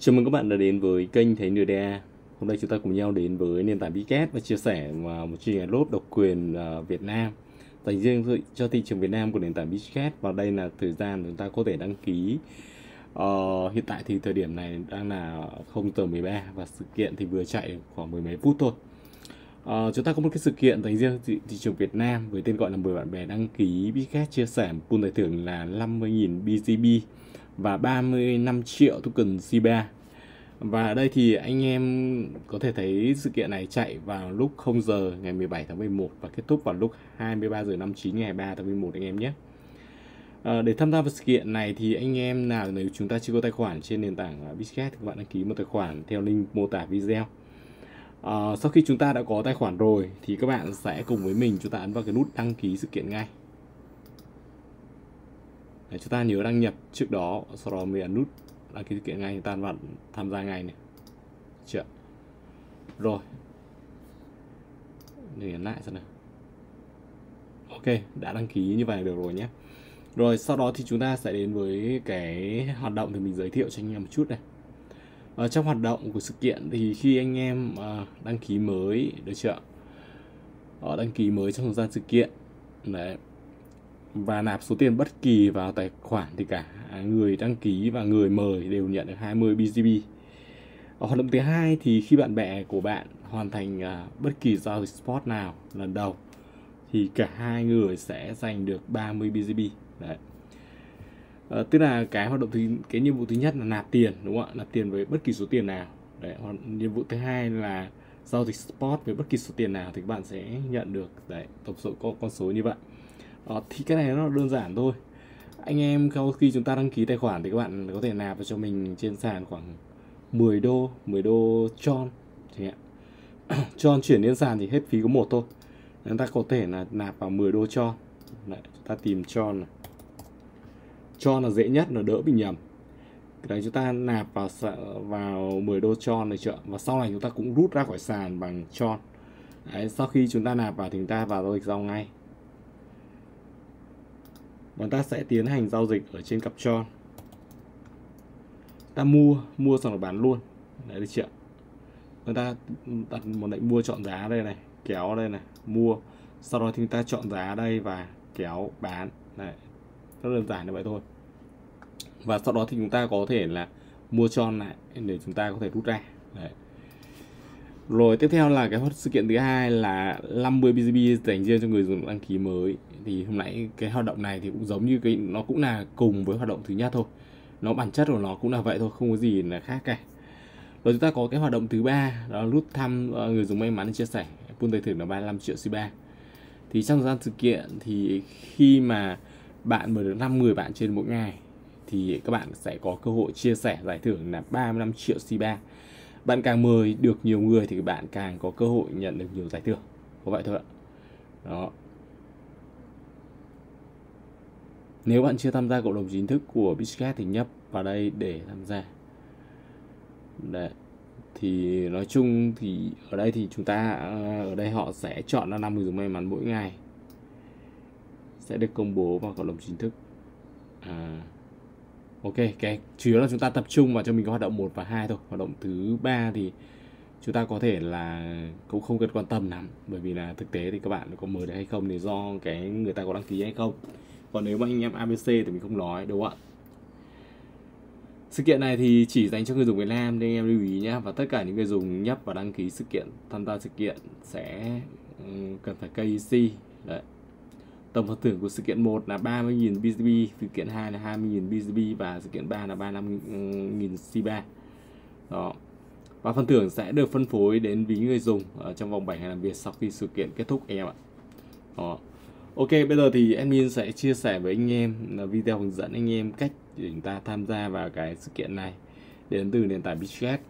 Chào mừng các bạn đã đến với kênh Thấy NDA. Hôm nay chúng ta cùng nhau đến với nền tảng Bitget và chia sẻ một chuyên án lốt độc quyền à, Việt Nam dành riêng cho thị trường Việt Nam của nền tảng Bitget. Và đây là thời gian chúng ta có thể đăng ký. Uh, hiện tại thì thời điểm này đang là 0 giờ 13 và sự kiện thì vừa chạy khoảng mười mấy phút thôi. Uh, chúng ta có một cái sự kiện dành riêng thị, thị trường Việt Nam với tên gọi là 10 bạn bè đăng ký Bitget chia sẻ pool giải thưởng là 50.000 BCB và 35 triệu token Shiba. và ở đây thì anh em có thể thấy sự kiện này chạy vào lúc 0 giờ ngày 17 tháng 11 và kết thúc vào lúc 23 giờ 59 ngày 3 tháng 11 anh em nhé. À, để tham gia vào sự kiện này thì anh em nào nếu chúng ta chưa có tài khoản trên nền tảng ờ, Bitget thì các bạn đăng ký một tài khoản theo link mô tả video. À, sau khi chúng ta đã có tài khoản rồi thì các bạn sẽ cùng với mình chúng ta ấn vào cái nút đăng ký sự kiện ngay. Để chúng ta nhớ đăng nhập trước đó, sau đó mới ấn nút. Đăng ký sự kiện ngay chúng ta vào tham gia ngay này. Chưa. Rồi. Để ấn lại xem nào. Ok, đã đăng ký như vậy được rồi nhé. Rồi, sau đó thì chúng ta sẽ đến với cái hoạt động thì mình giới thiệu cho anh em một chút này. Ở trong hoạt động của sự kiện thì khi anh em ờ, đăng ký mới, được chưa? Ở đăng ký mới trong thời gian sự kiện. Đấy và nạp số tiền bất kỳ vào tài khoản thì cả người đăng ký và người mời đều nhận được 20 BGB. Hoạt động thứ hai thì khi bạn bè của bạn hoàn thành à, bất kỳ giao dịch spot nào lần đầu thì cả hai người sẽ giành được 30 BGB. Đấy. À, tức là cái hoạt động thứ cái nhiệm vụ thứ nhất là nạp tiền đúng không ạ? Nạp tiền với bất kỳ số tiền nào. Đấy, nhiệm vụ thứ hai là giao dịch spot với bất kỳ số tiền nào thì các bạn sẽ nhận được đấy tổng số con con số như vậy đó, thì cái này nó đơn giản thôi. Anh em sau khi chúng ta đăng ký tài khoản thì các bạn có thể nạp vào cho mình trên sàn khoảng 10 đô 10 đô tròn chẳng hạn. Tròn chuyển đến sàn thì hết phí có một thôi. Chúng ta có thể là nạp vào 10 đô tròn Đấy, chúng ta tìm tròn này. Tròn là dễ nhất là đỡ bị nhầm. Đấy chúng ta nạp vào vào 10 đô tròn này chợ. Và sau này chúng ta cũng rút ra khỏi sàn bằng tròn đấy, sau khi chúng ta nạp vào thì chúng ta vào giao dịch giao ngay và ta sẽ tiến hành giao dịch ở trên cặp tròn. Ta mua mua xong rồi bán luôn. Đấy được chưa người ta đặt một lệnh mua chọn giá đây này, kéo đây này, mua. Sau đó thì ta chọn giá đây và kéo bán. Này rất đơn giản như vậy thôi. Và sau đó thì chúng ta có thể là mua tròn lại để chúng ta có thể rút ra. Đấy rồi, tiếp theo là cái sự kiện thứ hai là 50 BGB dành riêng cho người dùng đăng ký mới. Thì hôm nãy cái hoạt động này thì cũng giống như cái, nó cũng là cùng với hoạt động thứ nhất thôi. Nó bản chất của nó cũng là vậy thôi, không có gì là khác cả. Rồi chúng ta có cái hoạt động thứ ba, đó là rút thăm ờ, người dùng may mắn chia sẻ pool tài thưởng là 35 triệu C3 thì trong thời gian sự kiện thì khi mà bạn mở được 5 người bạn trên mỗi ngày thì các bạn sẽ có cơ hội chia sẻ giải thưởng là 35 triệu C3 bạn càng mời được nhiều người thì bạn càng có cơ hội nhận được nhiều giải thưởng có vậy thôi ạ đó Nếu bạn chưa tham gia cộng đồng chính thức của Bitget thì nhấp vào đây để tham gia. Đấy. Thì nói chung thì ở đây thì chúng ta à, ở đây họ sẽ chọn ra 50 người dùng may mắn mỗi ngày sẽ được công bố vào cộng đồng chính thức. À, ok, cái chủ yếu là chúng ta tập trung vào cho mình có hoạt động 1 và 2 thôi. Hoạt động thứ ba thì chúng ta có thể là cũng không cần quan tâm lắm. Bởi vì là thực tế thì các bạn có mời được hay không thì do cái người ta có đăng ký hay không. Còn nếu mà anh em ABC thì mình không nói đúng không ạ? Sự kiện này thì chỉ dành cho người dùng Việt Nam nên em lưu ý nhé và tất cả những người dùng nhấp và đăng ký sự kiện tham gia sự kiện sẽ ừ, cần phải KYC đấy tổng phần thưởng của sự kiện 1 là 30.000 BGB sự kiện 2 là 20.000 BGB và sự kiện 3 là 35.000 C3 đó và phần thưởng sẽ được phân phối đến ví người dùng ở trong vòng 7 ngày làm việc sau khi sự kiện kết thúc em ạ đó Ok, bây giờ thì admin sẽ chia sẻ với anh em à, video hướng dẫn anh em cách để chúng ta tham gia vào cái sự kiện này đến từ nền tảng Bitget.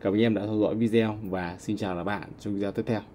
Cảm ơn anh em đã theo dõi video và xin chào các bạn trong video tiếp theo.